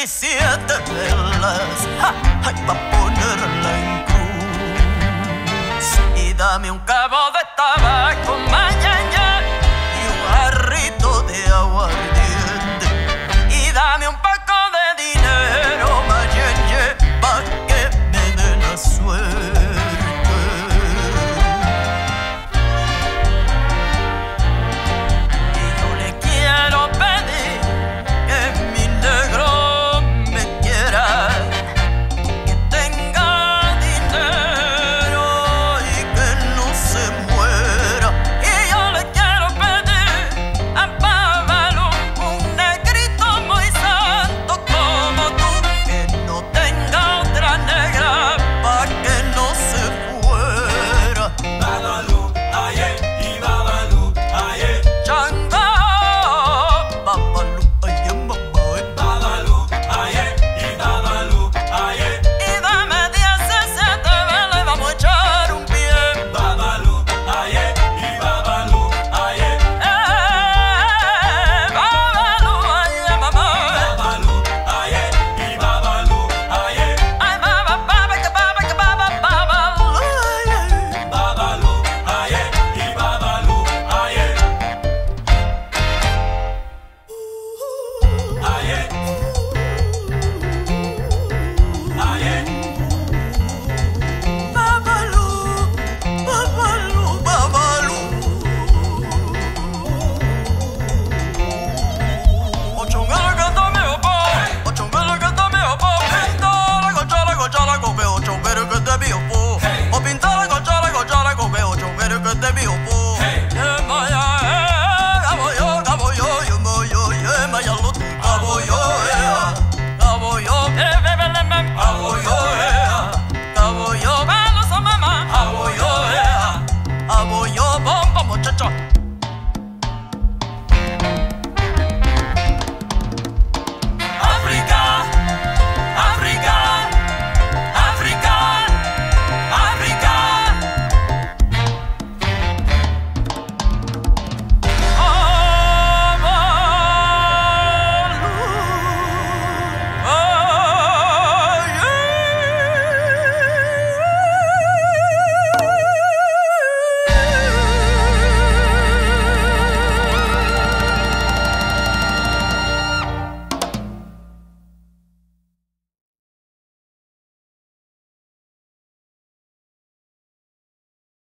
17 velas, ay, pa' ponerla en cruz. Y dame un cabo